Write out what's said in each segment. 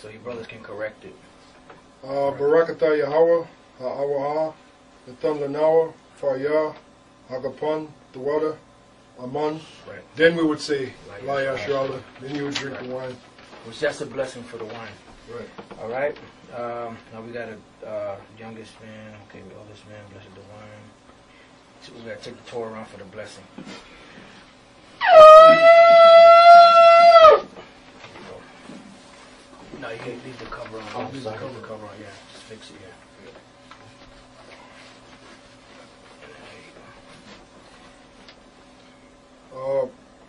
so your brothers can correct it. Uh, Barakatah Yahweh, Ha'awaha, Natham Lanawa, Fayah, Hagapon, Dawada, Aman. Right. Then we would say, La La Yashrala. Yashrala. Then you would drink Right. the wine. Which that's a blessing for the wine. Right. All right. Um, now we got a uh, youngest man. Okay, the oldest man blessed the wine. So we gotta take the Torah around for the blessing. No, you can leave the cover on. Oh, leave sorry. the cover, cover on. Yeah, just fix it. Yeah. Uh,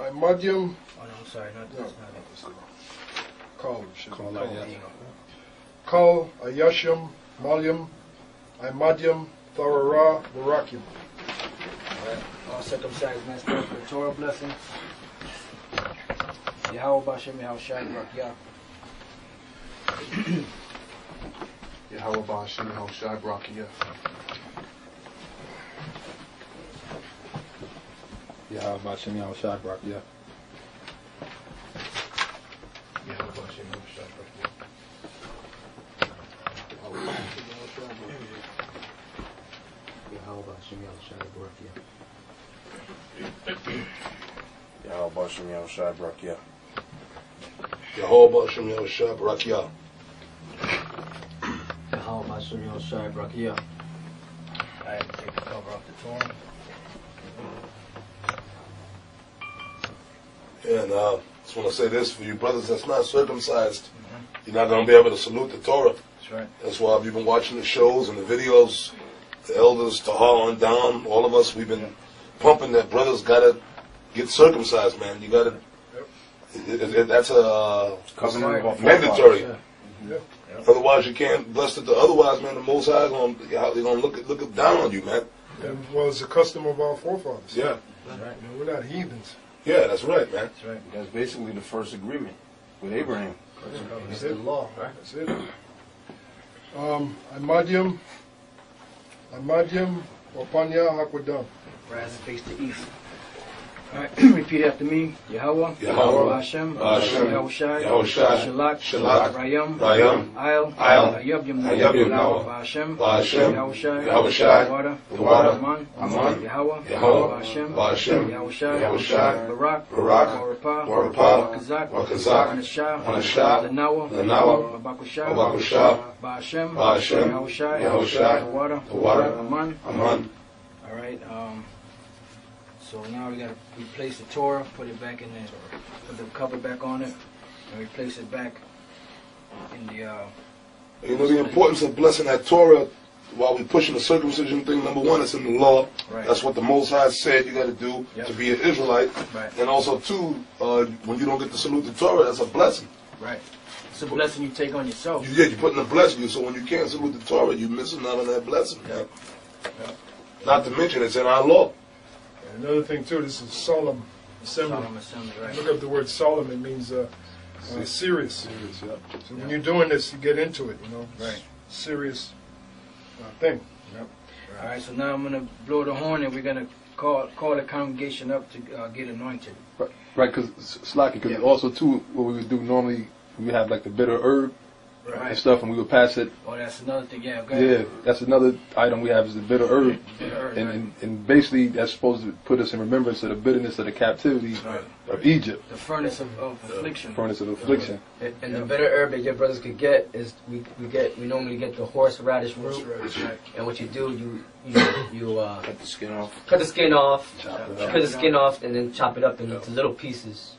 Imadium, Oh no, I'm sorry. Not No. that's not it. Kal, should be Kal, Kal. yeah. There you go. Kal, Ayashim, Malyam, Imadium, Tharara, Barakim. Alright, all circumcised men stand for the Torah blessing. Yahweh Bashem, Yahweh Shai, Barak Yah. Yahweh Ba'ashim Yahweh Shai Barakia. Yahweh Ba'ashim Yahweh Shai Barakia. Yahweh Ba'ashim Yahweh Shai Barakia. Yahweh Ba'ashim Yahweh Shai Barakia. Yahweh Bashim Yahweh Shai Barakia. Yehovah Hashem Yahushua Barakia. Ba'ashim Yahweh Shai Barakia. Alright, take the cover off the Torah. And uh, just want to say this for you brothers that's not circumcised, you're not going to be able to salute the Torah. That's right. That's why you've been watching the shows and the videos. The elders, Tahar on down, all of us, we've been pumping that brothers got to get circumcised, man. You got to. It, it, it, that's a uh, Covenant mandatory. Yeah. Otherwise, you can't bless it. Otherwise, man, the Most High going they're going to look at- look down on you, man. That was the custom of our forefathers. Yeah, That's right. You know, we're not heathens. yeah, that's right, man. That's right. That's basically the first agreement with Abraham. That's It's the it. law, right? That's it. Um, Imadium, Imadium, Wapanya, Hakwadam. Rise and face the east. Alright, repeat after me. Yahweh. Yahweh. Hashem. Hashem. Yahweh Shai. Yahweh Shai. Shalak. Shalak. Rayam. Rayam. Ayel. Ayel. Ayub Yam Ayub Yam Yahweh. Hashem. Hashem. Yahweh Shai. Yahweh Shai. Tawada. Tawada. Aman. Aman. Yahweh. Yahweh. Hashem. Hashem. Yahweh Shai. Yahweh Shai. Barak. Barak. Warapa. Warapa. Wakazak. Wakazak. Anashah. Anashah. Lanawa. Lanawa. Babakushah. Babakushah. Ba'ashem. Ba'ashem. Yahweh Shai. Yahweh Shai. Tawada. Tawada. Aman. Aman. All right. Um, so now we gotta replace the Torah, put it back in there, put the cover back on it, and replace it back in the. Uh, You know the importance of blessing that Torah while we're pushing the circumcision thing. Number one, it's in the law. right. That's what the Most High said you got to do Yep. to be an Israelite. Right. And also, two, uh, when you don't get to salute the Torah, that's a blessing. Right. It's a blessing you take on yourself. You, yeah, you're putting a blessing. So when you can't salute the Torah, you're missing out on that blessing. man. Yep. Not to mention, it's in our law. And another thing too, this is solemn assembly. Solemn assembly, right? Look up the word solemn. It means uh, uh, serious. Serious, yeah. So when you're doing this, you get into it. You know, Right. serious uh, thing. All right. So now I'm gonna blow the horn, and we're gonna call call the congregation up to uh, get anointed. Right, because Slacky, because Yeah. also too, what we would do normally, we have like the bitter herb and stuff, and we would pass it. Oh, that's another thing. Yeah. Go Yeah, that's another item we have is the bitter herb, Yeah, all right, and, right. and and basically that's supposed to put us in remembrance of the bitterness of the captivity Right. of Egypt, The furnace of, of affliction. furnace of affliction. And, and the bitter herb that your brothers could get is we we get we normally get the horseradish root, and what you do you you you uh, Cut the skin off. cut the skin off, Chop it Chop up. cut the skin off, and then chop it up into little pieces.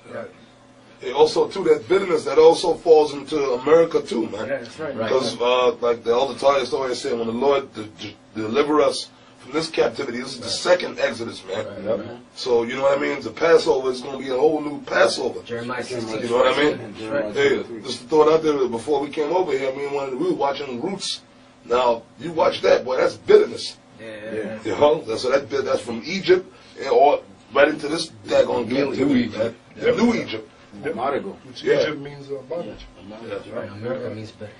And also, too, that bitterness, that also falls into America, too, Yeah, man. that's right. Right. Because, uh, like the Elder Titus always said, when the Lord de- de- deliver us from this captivity, this is the second Exodus, man. Yep. So, you know what I mean? The Passover is going to be a whole new Passover. Jeremiah 16. You know what I mean? And Jeremiah Hey, 23. just a thought out there before we came over here. I mean, when we were watching Roots. Now, you watch that, boy, that's bitterness. Yeah. Yeah. You know? That's, so that, that's from Egypt and or right into this daggone New- captivity, New man. Egypt. Yeah, New Egypt. Madigo. Which Yeah. Egypt means uh, bondage. That's right. America means bitter.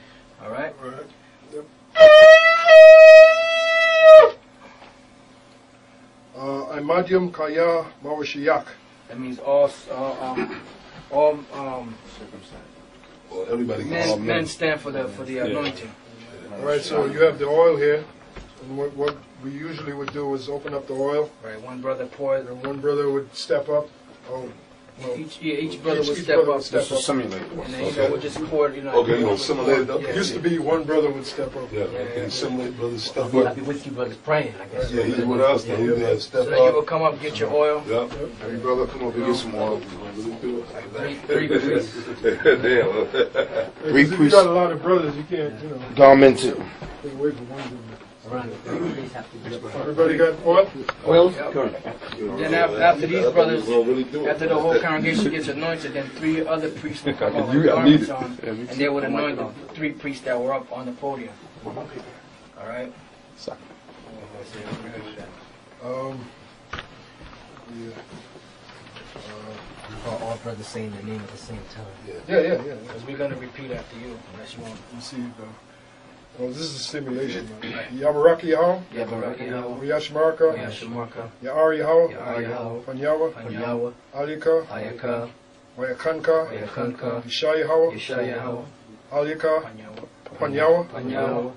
All right. Right. Yep. Uh, Imadium Kaya Mawashiyak. That means all, uh, um, all, um, Or everybody gets Men, men stand for the for the anointing. All right, so you have the oil here, and what, what we usually would do is open up the oil, Right. One brother pours. and one brother would step up. Oh, well, Each yeah, each brother would each step brother up. would step This is simulated. And then you know we'll just pour it. You know. Okay, you know, simulate it used to be one brother would step up. Yeah, okay, simulate brothers step I'll up. be with you brothers praying, I guess. Yeah, he's with us, then he had step So then you will up. come up, get your oil. Yeah. Hey, brother, come over and get some oil. Three, three priests. Damn. Because if you got a lot of brothers, you can't, you know, Garment. stay away from one brother. Around the have to be up. Everybody got oil? Oil? Then after, after these brothers, We'll really do it. after the whole congregation gets anointed, then three other priests will come I up with use- I need garments on, and they would anoint the three priests that were up on the podium. All right. Um, yeah. All, all brothers saying their name at the same time. Yeah, yeah, yeah. Because we're gonna repeat after you, unless you want. You see, uh, well, this is a simulation. Yabaraki Yahoo, Yeah, Baraki Yahweh, Yashmarka, Yashamarka, Ya'ar Yahoo, Yahweh, Panyawa, Panyawa, Alika, Ayaka, Wayakanka, Ayakanka, Isha Yahoo, Yeshayahu, Alika, Panyawa, Panyawa,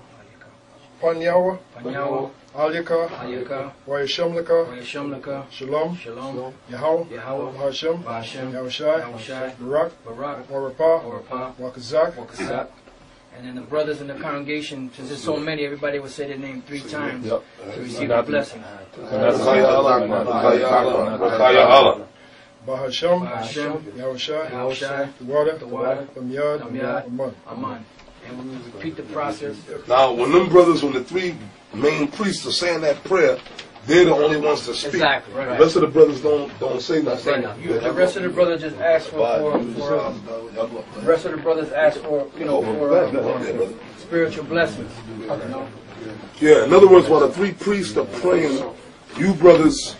Panyawa, Panyawa, Alika, Ayaka, Wayashamlika, Yashamlaka, Shalom, Shalom, Yahoo, Yahweh, Hashem, Bashem, Yahushai, Yahushai, Barak, Barak, Warapa, Orapa, Wakazak, Wakazak. And then the brothers in the congregation, since there's so many, everybody would say their name three times to receive the blessing. Bahasham, Hashem, Yahushai, Yahushai, the water, the water, Amyad, Amyad. Aman. Aman. And we would repeat the process. Now, when them brothers, when the three main priests are saying that prayer, they're the only ones to speak. Exactly, The right. rest of the brothers don't don't say nothing. You, the rest of the brothers just ask for, for, for um, the rest of the brothers ask for, you know, for uh, spiritual blessings. You? Yeah, in other words, while the three priests are praying, you brothers,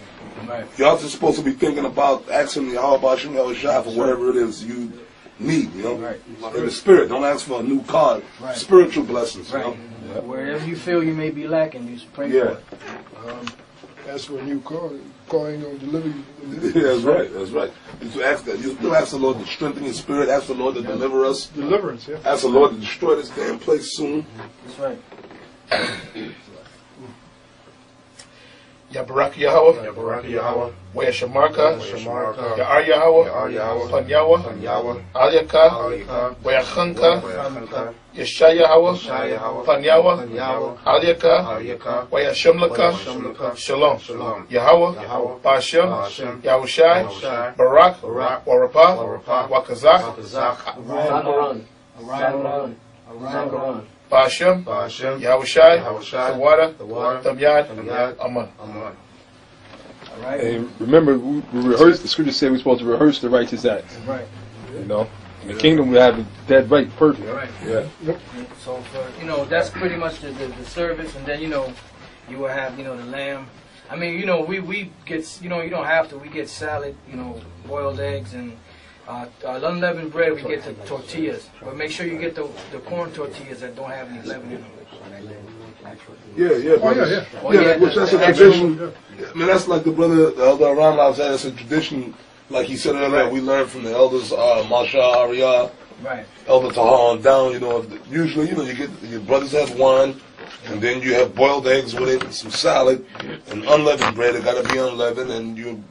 y'all just supposed to be thinking about asking Yahweh Bashim Yahushua for whatever it is you need, you know? Right. In the spirit, don't ask for a new car. Right. Spiritual blessings, you Right. know? Wherever you feel you may be lacking, you just pray Yeah. for it. Um, as for you call calling on ain't gonna deliver. Yeah, that's right, that's right. You still ask that. You still ask the Lord to strengthen your spirit, ask the Lord to deliver us, Deliverance, yeah. ask the Lord to destroy this damn place soon. That's right. Yabaraki Yahweh, Yabaraki Yahweh. Wayashamarka, Shamarka. Ya'ar Yahweh, Ya'ar Yahweh. Panyawa, Panyawa. Alyaka, Alika. Wayachanka, Wayachanka. Yeshaya Yahweh, Yeshaya Yahweh. Panyawa, Panyawa. Alyaka, Alika. Wayashemlaka, Wayashemlaka. Shalom, Shalom. Yahweh, Yahweh. Bashem, Bashem. Yahushai, Yahushai. Barak, Barak. Warapa, Warapa. Wakazak, Wakazak. Sagaran. Sagaran. Sagaran. Bashem, Bashem. Yahushai, Yahushai. the water, The water. Tamyad, Tamyad. Aman. Aman. All right. And remember, we, we rehearse. The scriptures say we're supposed to rehearse the righteous acts. Right. You know, in the kingdom we have that right perfect. Right. Yeah. So for you know, that's pretty much the, the, the service, and then you know, you will have you know the lamb. I mean, you know, we we get you know you don't have to. We get salad, you know, boiled eggs and. Uh, uh, unleavened bread, we get the tortillas, but make sure you get the, the corn tortillas that don't have any leaven in them. Yeah, yeah, Oh, yeah, yeah. Oh, yeah, yeah, which that's a the- the tradition. I mean, that's like the brother, the elder Ramlav said, it's a tradition. Like he said earlier, we learned from the elders, uh, Masha, Arya, Right. Elder Tahar on down. You know, usually, you know, you get your brothers have wine, and then you have boiled eggs with it, and some salad, and unleavened bread. It got to be unleavened, and you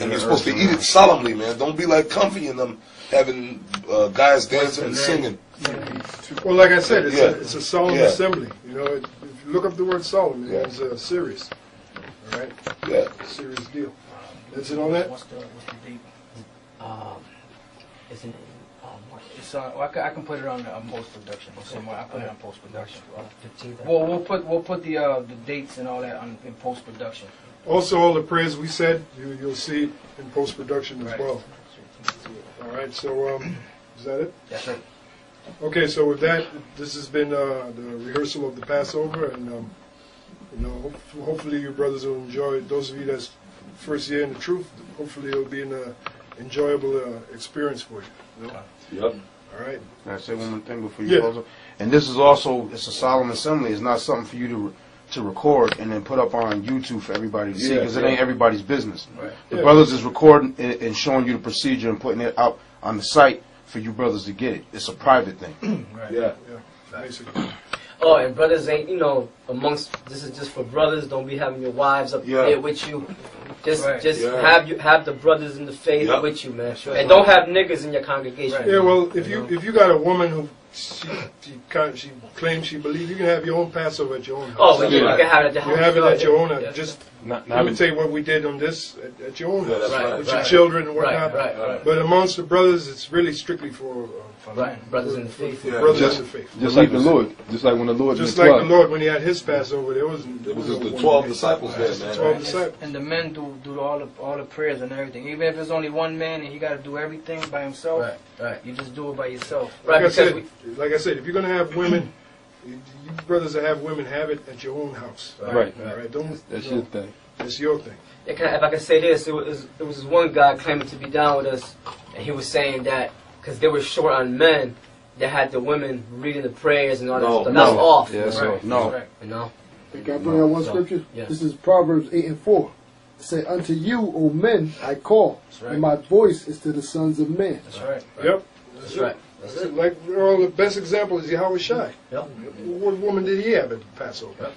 and you're supposed to eat it solemnly, man. Don't be like comfy and them having uh, guys dancing and singing. Well, like I said, it's, Yeah. a, it's a solemn Yeah. assembly. You know, it, if you look up the word solemn, it Yeah. means uh, serious. All right, Yeah. serious deal. That's it on that. What's the what's the date? Um, it's in, um, It's uh, well, I, can, I can put it on, on post production somewhere. I put it on post production. fifteenth? Well, we'll put we'll put the uh, the dates and all that on in post production. Also, all the prayers we said, you, you'll see in post production as Right. well. All right, so um, is that it? Yes, sir. Okay, so with that, this has been uh, the rehearsal of the Passover, and um, you know, hope- hopefully you brothers will enjoy it. Those of you that's first year in the truth, hopefully it'll be an uh, enjoyable uh, experience for you. you know? Yep. All right. Can I say one more thing before you Yeah. close? up? And this is also it's a solemn assembly. It's not something for you to to record and then put up on YouTube for everybody to see Yeah, because it yeah. ain't everybody's business. Right. The Yeah. brothers is recording and, and showing you the procedure and putting it out on the site for you brothers to get it. It's a private thing. Yeah. Basically. Oh, and brothers ain't, you know, amongst this is just for brothers. Don't be having your wives up Yeah. there with you. Just, Right. just Yeah. have you have the brothers in the faith Yep. with you, man. right. And don't have niggas in your congregation. Right. Yeah, well, if you if you got a woman who she she, kind she claims she believes, you can have your own Passover at your own house. Oh, but you, Yeah. you can have it at your You house. have it at your own. Yeah. Just Not, I would say what we did on this at, at your own Yeah, house right. with right. your children and whatnot. right, right. right. But amongst the brothers, it's really strictly for uh, Right, brothers in the faith. Yeah. brothers Just- in the faith. Just like the Lord. Just like when the Lord Just went like the Lord when he had his Passover, there wasn't. There It was was no the 12 one- disciples there, man. Twelve disciples. And the men do do all the all the prayers and everything. Even if it's only one man and he got to do everything by himself, Right, right. you just do it by yourself. Right, Like I said, we, like I said, if you're gonna have women, you, you brothers that have women have it at your own house. Right. All right, don't. That's no, your thing. It's your thing. Yeah, can I, if I can say this, it was, it was one guy claiming to be down with us, and he was saying that because they were short on men, they had the women reading the prayers and all that No, stuff. That's no. off, Yeah, that's Right. off. No. Right. you know. Can I bring out one So, scripture? yes. This is Proverbs 8 and 4. It say, Unto you, O men, I call, That's right. and my voice is to the sons of men. That's right. Yep. That's right. That's it. Like well, the best example is Yahweh Shai. Yep. What woman did he have at Passover? Yep.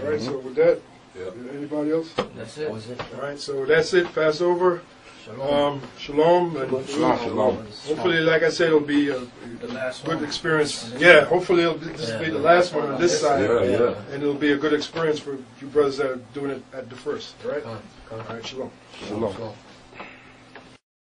All right. So with that, Yeah. anybody else? That's That it. was it. All right. So that's it. Passover. Shalom. Um, shalom. And Shalom, shalom. hopefully, like I said, it'll be a the last good one. experience. Yeah. Hopefully, it'll be, this will be the last one on this side. Yeah, yeah. And it'll be a good experience for you brothers that are doing it at the first. All right. Come on, come on. All right. Shalom. Shalom. Shalom.